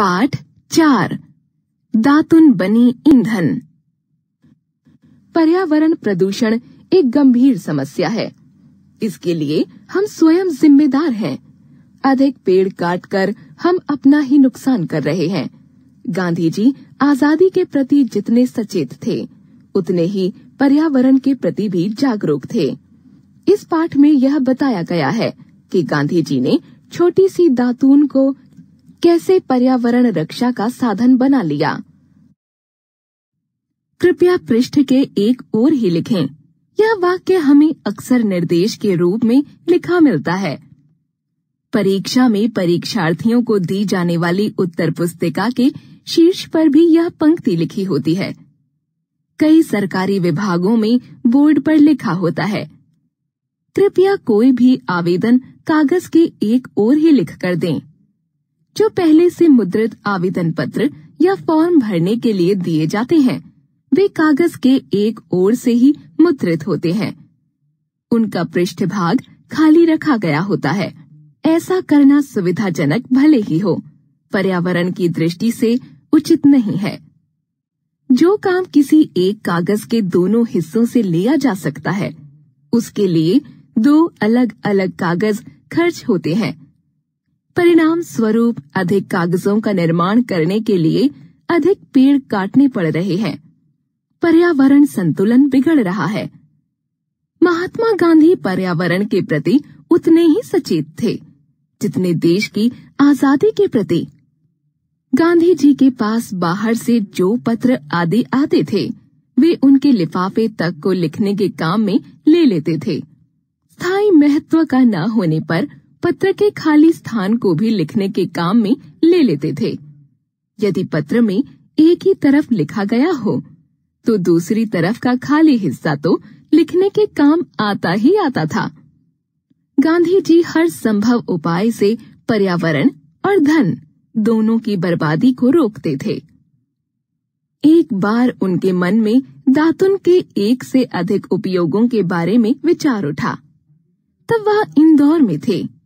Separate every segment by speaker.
Speaker 1: पाठ चार, दातुन बनी ईंधन। पर्यावरण प्रदूषण एक गंभीर समस्या है। इसके लिए हम स्वयं जिम्मेदार हैं। अधिक पेड़ काटकर हम अपना ही नुकसान कर रहे हैं। गांधी जी आज़ादी के प्रति जितने सचेत थे, उतने ही पर्यावरण के प्रति भी जागरूक थे। इस पाठ में यह बताया गया है कि गांधी जी ने छोटी सी दातून को कैसे पर्यावरण रक्षा का साधन बना लिया? कृपया पृष्ठ के एक और ही लिखें। यह वाक्य हमें अक्सर निर्देश के रूप में लिखा मिलता है। परीक्षा में परीक्षार्थियों को दी जाने वाली उत्तर पुस्तिका के शीर्ष पर भी यह पंक्ति लिखी होती है। कई सरकारी विभागों में बोर्ड पर लिखा होता है। कृपया कोई भी आवेदन कागज़ के एक ओर ही लिख कर दें। जो पहले से मुद्रित आवेदन पत्र या फॉर्म भरने के लिए दिए जाते हैं, वे कागज़ के एक ओर से ही मुद्रित होते हैं। उनका पृष्ठभाग खाली रखा गया होता है। ऐसा करना सुविधाजनक भले ही हो, पर्यावरण की दृष्टि से उचित नहीं है। जो काम किसी एक कागज़ के दोनों हिस्सों से लिया जा सकता है, उसके लिए दो अलग अलग कागज़ खर्च होते हैं। परिणाम स्वरूप अधिक कागजों का निर्माण करने के लिए अधिक पेड़ काटने पड़ रहे हैं। पर्यावरण संतुलन बिगड़ रहा है। महात्मा गांधी पर्यावरण के प्रति उतने ही सचेत थे, जितने देश की आज़ादी के प्रति। गांधी जी के पास बाहर से जो पत्र आदि आते थे, वे उनके लिफाफे तक को लिखने के काम में ले लेते थे। स्थायी महत्व का न होने पर पत्र के खाली स्थान को भी लिखने के काम में ले लेते थे। यदि पत्र में एक ही तरफ़ लिखा गया हो तो दूसरी तरफ़ का खाली हिस्सा तो लिखने के काम आता ही आता था। गांधी जी हर संभव उपाय से पर्यावरण और धन दोनों की बर्बादी को रोकते थे। एक बार उनके मन में दातुन के एक से अधिक उपयोगों के बारे में विचार उठा। तब वह इंदौर में थे।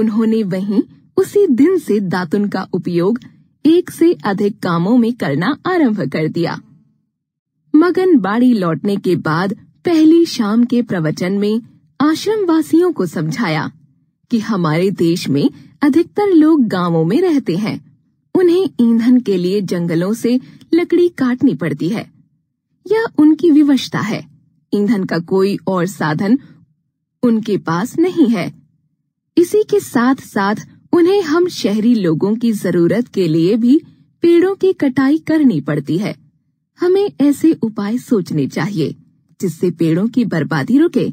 Speaker 1: उन्होंने वहीं उसी दिन से दातुन का उपयोग एक से अधिक कामों में करना आरंभ कर दिया। मगन बाड़ी लौटने के बाद पहली शाम के प्रवचन में आश्रम वासियों को समझाया कि हमारे देश में अधिकतर लोग गाँवों में रहते हैं। उन्हें ईंधन के लिए जंगलों से लकड़ी काटनी पड़ती है यह उनकी विवशता है। ईंधन का कोई और साधन उनके पास नहीं है। इसी के साथ साथ उन्हें हम शहरी लोगों की ज़रूरत के लिए भी पेड़ों की कटाई करनी पड़ती है। हमें ऐसे उपाय सोचने चाहिए, जिससे पेड़ों की बर्बादी रुके।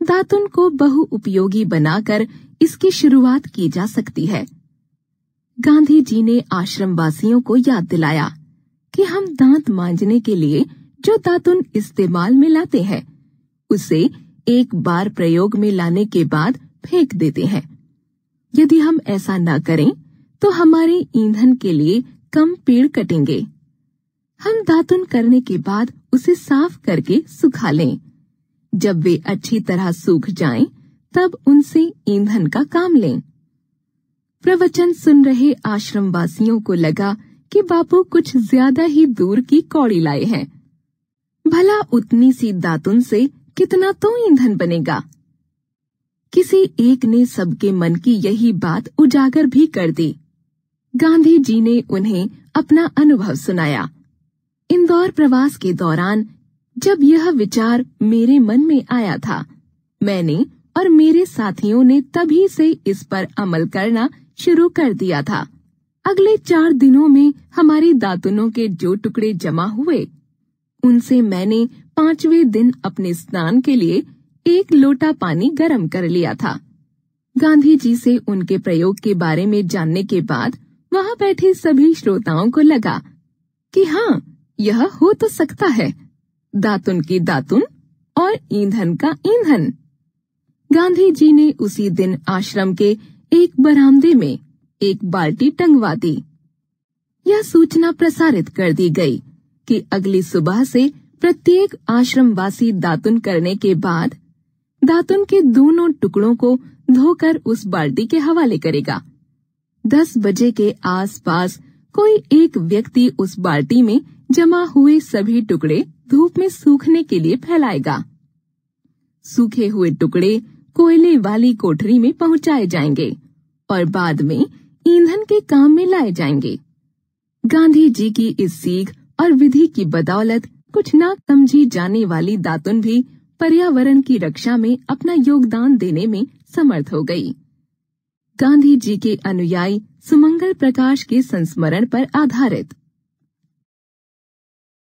Speaker 1: दातुन को बहु उपयोगी बनाकर इसकी शुरुआत की जा सकती है। गांधी जी ने आश्रम वासियों को याद दिलाया कि हम दांत मांजने के लिए जो दातुन इस्तेमाल में लाते हैं, उसे एक बार प्रयोग में लाने के बाद फेंक देते हैं। यदि हम ऐसा न करें तो हमारे ईंधन के लिए कम पेड़ कटेंगे। हम दातुन करने के बाद उसे साफ़ करके सुखा लें। जब वे अच्छी तरह सूख जाएँ, तब उनसे ईंधन का काम लें। प्रवचन सुन रहे आश्रम वासियों को लगा कि बापू कुछ ज़्यादा ही दूर की कौड़ी लाए हैं। भला उतनी सी दातुन से कितना तो ईंधन बनेगा? किसी एक ने सबके मन की यही बात उजागर भी कर दी। गांधी जी ने उन्हें अपना अनुभव सुनाया। इंदौर प्रवास के दौरान जब यह विचार मेरे मन में आया था, मैंने और मेरे साथियों ने तभी से इस पर अमल करना शुरू कर दिया था। अगले चार दिनों में हमारी दातुनों के जो टुकड़े जमा हुए, उनसे मैंने पाँचवें दिन अपने स्नान के लिए एक लोटा पानी गर्म कर लिया था। गांधी जी से उनके प्रयोग के बारे में जानने के बाद वहाँ बैठे सभी श्रोताओं को लगा कि हाँ यह हो तो सकता है। दातुन की दातुन और ईंधन का ईंधन। गांधी जी ने उसी दिन आश्रम के एक बरामदे में एक बाल्टी टंगवा दी। यह सूचना प्रसारित कर दी गई कि अगली सुबह से प्रत्येक आश्रमवासी दातुन करने के बाद दातुन के दोनों टुकड़ों को धोकर उस बाल्टी के हवाले करेगा। दस बजे के आसपास कोई एक व्यक्ति उस बाल्टी में जमा हुए सभी टुकड़े धूप में सूखने के लिए फैलाएगा। सूखे हुए टुकड़े कोयले वाली कोठरी में पहुँचाए जाएँगे और बाद में ईंधन के काम में लाए जाएँगे। गांधी जी की इस सीख और विधि की बदौलत कुछ ना समझी जाने वाली दातुन भी पर्यावरण की रक्षा में अपना योगदान देने में समर्थ हो गई। गांधी जी के अनुयायी सुमंगल प्रकाश के संस्मरण पर आधारित।